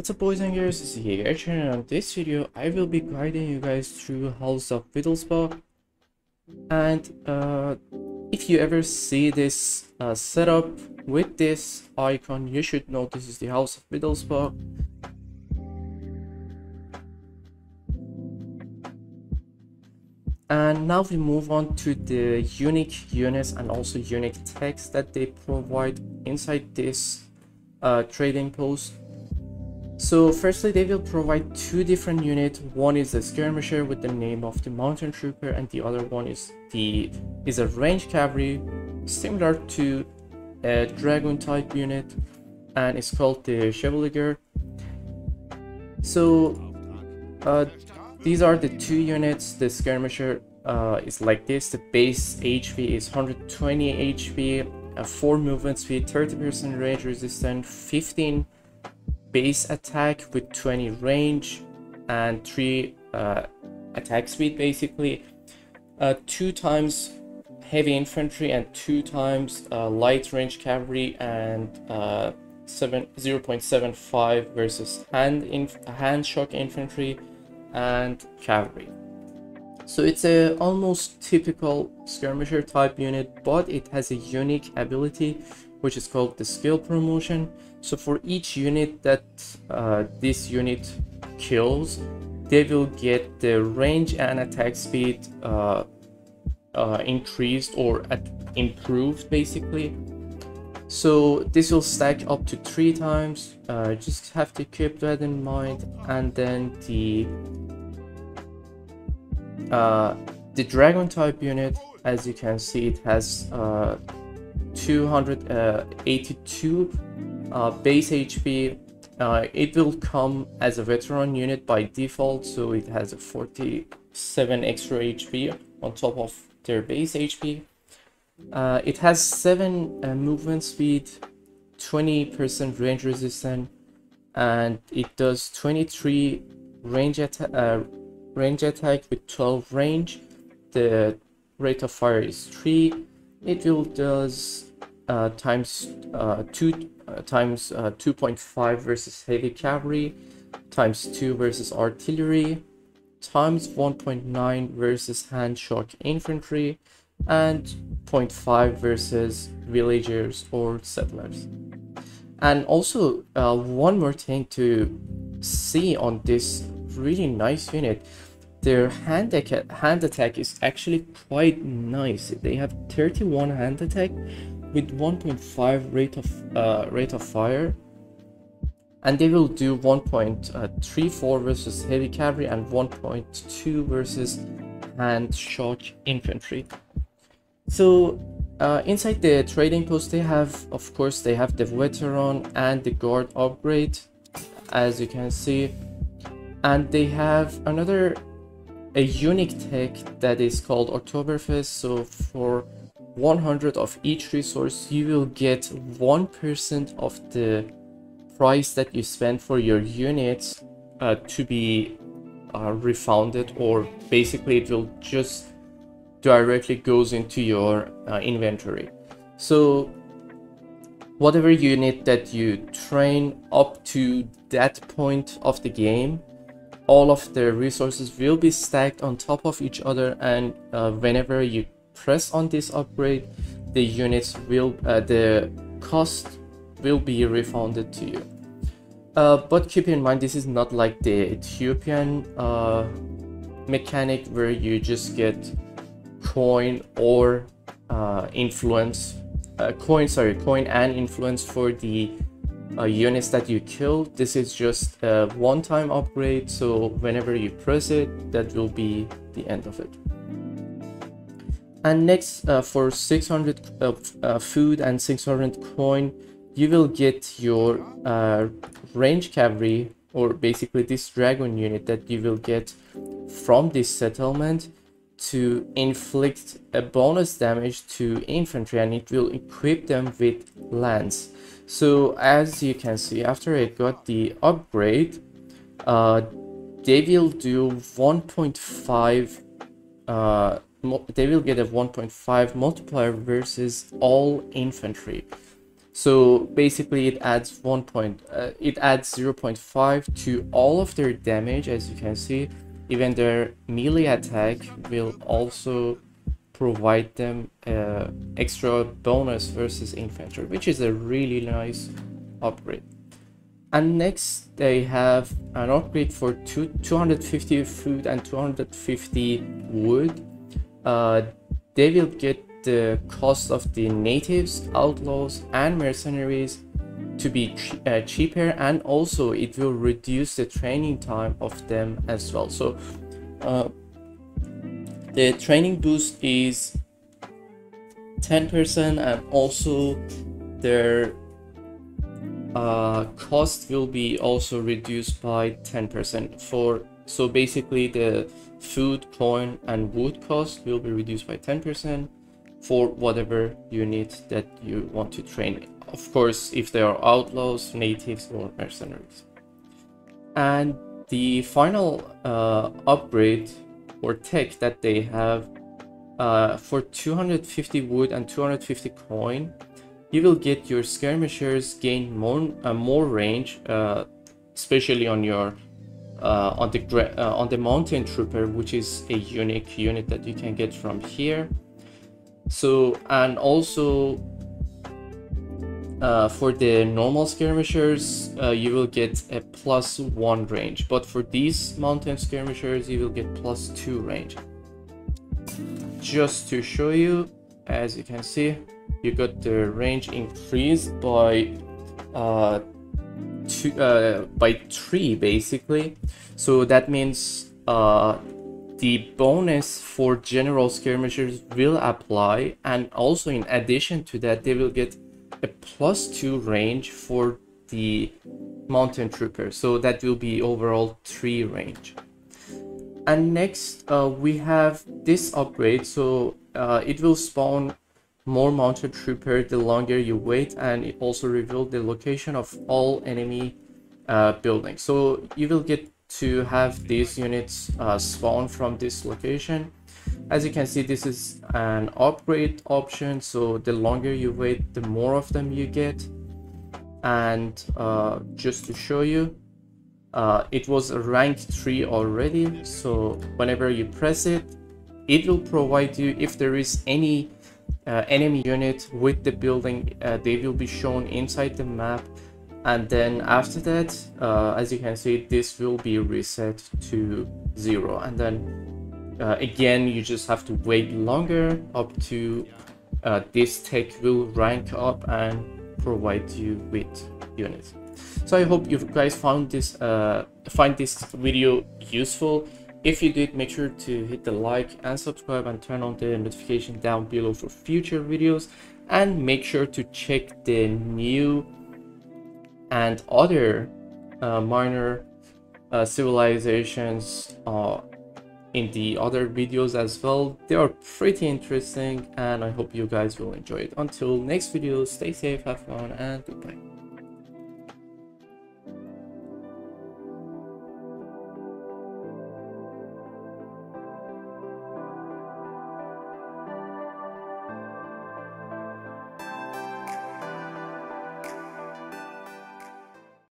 What's up boys and girls, is Jaeger and on this video. I will be guiding you guys through House of Wittelsbach and uh, if you ever see this uh, setup with this icon you should know this is the House of Wittelsbach and now we move on to the unique units and also unique techs that they provide inside this uh, trading post so firstly, they will provide two different units. One is a skirmisher with the name of the mountain trooper and the other one is the is a range cavalry similar to a dragoon type unit and it's called the chevalier. So uh, these are the two units. The skirmisher uh, is like this. The base HP is 120 HP, a 4 movement speed, 30% range resistance, 15 base attack with 20 range and 3 uh, attack speed basically. Uh, 2 times heavy infantry and 2 times uh, light range cavalry and uh, 7 0.75 versus hand inf hand shock infantry and cavalry. So it's a almost typical skirmisher type unit, but it has a unique ability which is called the skill promotion. So for each unit that uh, this unit kills, they will get the range and attack speed uh, uh, increased or improved basically. So this will stack up to three times. Uh, just have to keep that in mind. And then the uh, the dragoon type unit, as you can see, it has uh, 282 uh, base HP. Uh, it will come as a veteran unit by default, so it has a 47 extra HP on top of their base HP. Uh, it has 7 uh, movement speed, 20% range resistance, and it does 23 range, uh, range attack with 12 range. The rate of fire is 3. It will does uh, times uh, 2 uh, times uh, 2.5 versus heavy cavalry times 2 versus artillery times 1.9 versus hand shock infantry and 0.5 versus villagers or settlers. And also uh, one more thing to see on this really nice unit their hand, hand attack is actually quite nice. They have 31 hand attack with 1.5 rate of uh, rate of fire. And they will do 1.34 versus heavy cavalry and 1.2 versus hand shock infantry. So uh, inside the trading post they have of course they have the veteran and the guard upgrade as you can see. And they have another a unique tech that is called Oktoberfest. So for 100 of each resource, you will get 1% of the price that you spend for your units uh, to be uh, refunded or basically it will just directly goes into your uh, inventory. So whatever unit that you train up to that point of the game, all of the resources will be stacked on top of each other and uh, whenever you press on this upgrade, the units will, uh, the cost will be refunded to you. Uh, but keep in mind, this is not like the Ethiopian uh, mechanic where you just get coin or uh, influence, uh, coin, sorry, coin and influence for the uh, units that you kill. This is just a one-time upgrade, so whenever you press it, that will be the end of it and next uh, for 600 uh, uh, food and 600 coin you will get your uh, range cavalry or basically this dragoon unit that you will get from this settlement to inflict a bonus damage to infantry and it will equip them with lance so as you can see after I got the upgrade uh, they will do 1.5 they will get a 1.5 multiplier versus all infantry. So basically it adds 1 point, uh, it adds 0.5 to all of their damage as you can see. Even their melee attack will also provide them uh, extra bonus versus infantry, which is a really nice upgrade. And next they have an upgrade for two, 250 food and 250 wood. Uh, they will get the cost of the natives, outlaws, and mercenaries to be uh, cheaper and also it will reduce the training time of them as well. So uh, the training boost is 10% and also their uh, cost will be also reduced by 10% for so basically the food coin and wood cost will be reduced by 10% for whatever unit that you want to train. Of course, if they are outlaws, natives, or mercenaries. And the final uh, upgrade or tech that they have uh, for 250 wood and 250 coin, you will get your skirmishers gain more uh, more range, uh, especially on your uh, on the uh, on the mountain trooper, which is a unique unit that you can get from here so, and also uh, for the normal skirmishers, uh, you will get a plus one range. But for these mountain skirmishers, you will get plus two range. Just to show you, as you can see, you got the range increased by uh, two, uh, by three basically. So that means uh, the bonus for general skirmishers will apply and also in addition to that they will get a plus 2 range for the mountain trooper so that will be overall 3 range. And next uh, we have this upgrade. So uh, it will spawn more mounted trooper the longer you wait and it also reveals the location of all enemy uh, buildings so you will get to have these units uh, spawn from this location. As you can see, this is an upgrade option, so the longer you wait, the more of them you get. And uh, just to show you, uh, it was a rank 3 already, so whenever you press it, it will provide you, if there is any uh, enemy unit with the building, uh, they will be shown inside the map. And then after that uh, as you can see this will be reset to zero. And then uh, again you just have to wait longer up to uh, this tech will rank up and provide you with units. So i hope you guys found this uh, find this video useful if you did make sure to hit the like and subscribe and turn on the notification down below for future videos and make sure to check the new and other uh, minor uh, civilizations uh, in the other videos as well. They are pretty interesting and I hope you guys will enjoy it. Until next video, stay safe, have fun and goodbye.